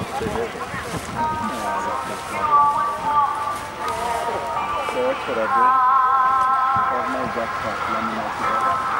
Search for a good organized jackpot laminated.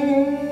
Música